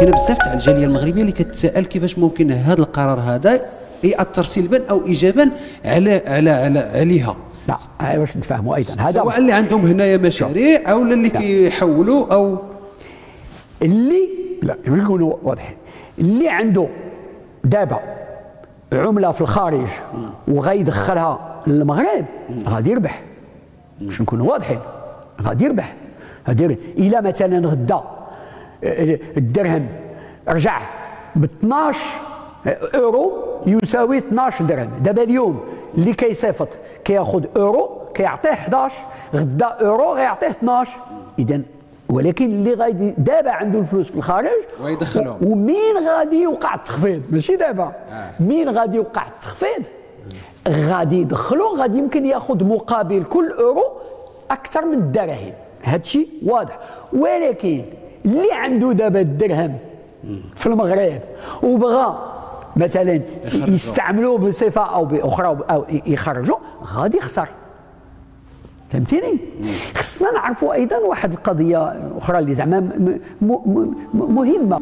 كاينة بزاف تاع الجالية المغربية اللي كتساءل كيفاش ممكن هذا القرار هذا يأثر سلبا أو ايجابا على على على عليها. لا هاي باش نتفاهموا أيضا. هذا سواء اللي عندهم هنايا مشاريع أو اللي كيحولوا أو اللي لا نكونوا واضحين. اللي عنده دابا عملة في الخارج وغيدخلها للمغرب غادي يربح. باش نكونوا واضحين غادي يربح. غادي إلا مثلا غدا الدرهم. رجع ب 12 أورو يساوي 12 درهم. دابا اليوم اللي كيصيفط كياخذ أورو كيعطيه 11 غدا أورو غيعطيه 12 اذا ولكن اللي غادي دابا عنده الفلوس في الخارج ويدخلهم. ومين غادي يوقع التخفيض؟ ماشي دابا. آه. مين غادي يوقع التخفيض؟ غادي يدخلوا غادي يمكن ياخذ مقابل كل أورو أكثر من الدراهم. هادشي واضح. ولكن اللي عنده دابا الدرهم في المغرب وبغى مثلا يستعملوه بصفة أو بأخرى أو يخرجوا غادي يخسر. فهمتيني؟ خصنا نعرفوا أيضا واحد القضية أخرى اللي زعما مهمة.